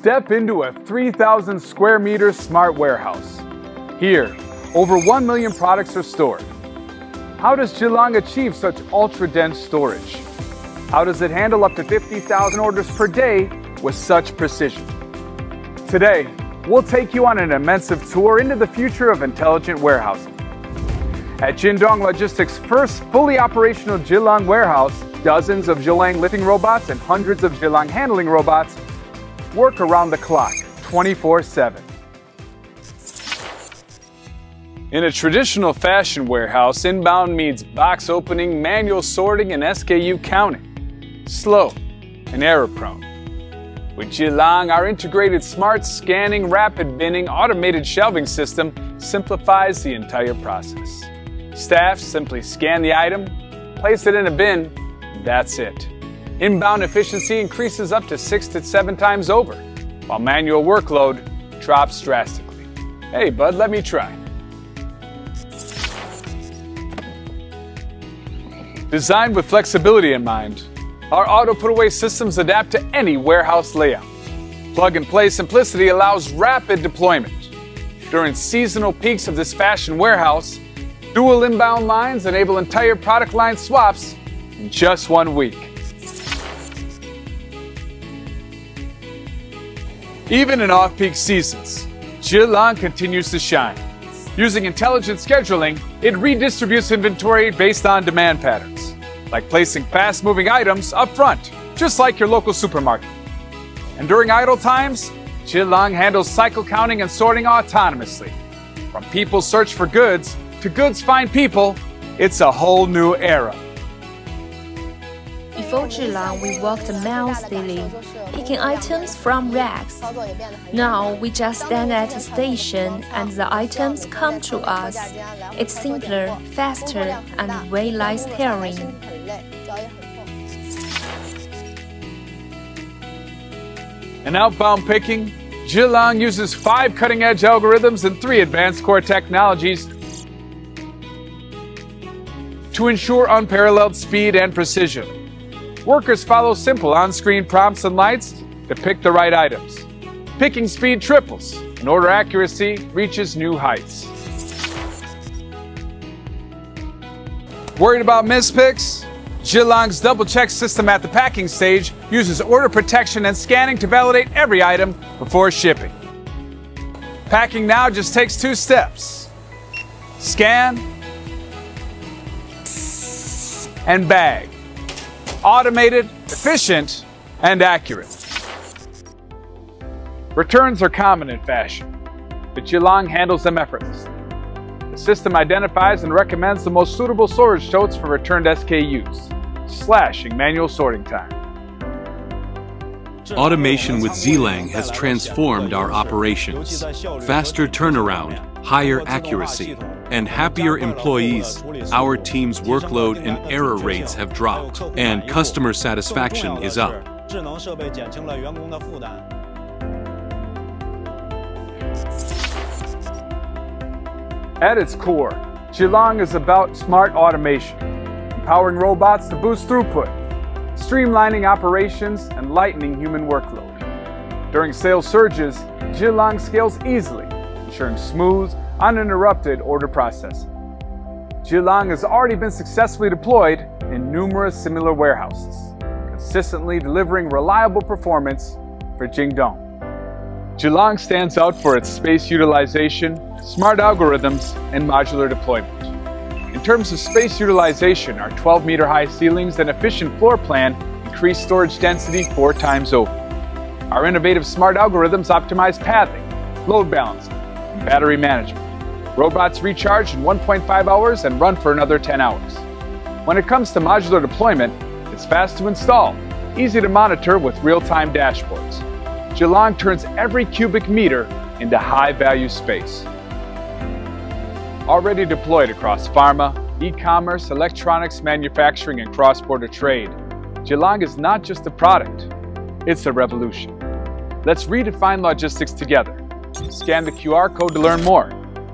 Step into a 3,000 square meter smart warehouse. Here, over 1 million products are stored. How does Jilang achieve such ultra dense storage? How does it handle up to 50,000 orders per day with such precision? Today, we'll take you on an immense tour into the future of intelligent warehousing. At Jingdong Logistics' first fully operational Jilang warehouse, dozens of Jilang lifting robots and hundreds of Jilang handling robots work around the clock, 24 7. In a traditional fashion warehouse, inbound means box opening, manual sorting, and SKU counting. Slow and error prone. With Jilang, our integrated smart scanning, rapid binning, automated shelving system simplifies the entire process. Staff simply scan the item, place it in a bin, that's it. Inbound efficiency increases up to six to seven times over, while manual workload drops drastically. Hey, bud, let me try. Designed with flexibility in mind, our auto put away systems adapt to any warehouse layout. Plug and play simplicity allows rapid deployment. During seasonal peaks of this fashion warehouse, dual inbound lines enable entire product line swaps in just one week. Even in off-peak seasons, Jilang continues to shine. Using intelligent scheduling, it redistributes inventory based on demand patterns, like placing fast-moving items up front, just like your local supermarket. And during idle times, Jilang handles cycle counting and sorting autonomously. From people's search for goods to goods find people, it's a whole new era. Before Jilang, we miles daily, picking items from racks. Now we just stand at a station and the items come to us. It's simpler, faster, and way less tiring. In outbound picking, Jilang uses five cutting edge algorithms and three advanced core technologies to ensure unparalleled speed and precision. Workers follow simple on screen prompts and lights to pick the right items. Picking speed triples and order accuracy reaches new heights. Worried about mispicks? Jilang's double check system at the packing stage uses order protection and scanning to validate every item before shipping. Packing now just takes two steps scan and bag. Automated, efficient, and accurate. Returns are common in fashion, but Jilang handles them effortlessly. The system identifies and recommends the most suitable storage totes for returned SKUs, slashing manual sorting time. Automation with Jilang has transformed our operations. Faster turnaround, higher accuracy, and happier employees. Our team's workload and error rates have dropped, and customer satisfaction is up. At its core, Jilang is about smart automation, empowering robots to boost throughput, streamlining operations, and lightening human workload. During sales surges, Jilang scales easily, ensuring smooth, uninterrupted order processing. Jilang has already been successfully deployed in numerous similar warehouses, consistently delivering reliable performance for Jingdong. Jilang stands out for its space utilization, smart algorithms, and modular deployment. In terms of space utilization, our 12 meter high ceilings and efficient floor plan increase storage density four times over. Our innovative smart algorithms optimize pathing, load balancing, and battery management. Robots recharge in 1.5 hours and run for another 10 hours. When it comes to modular deployment, it's fast to install, easy to monitor with real-time dashboards. Jilang turns every cubic meter into high-value space. Already deployed across pharma, e-commerce, electronics, manufacturing, and cross-border trade, Jilang is not just a product, it's a revolution. Let's redefine logistics together. Scan the QR code to learn more.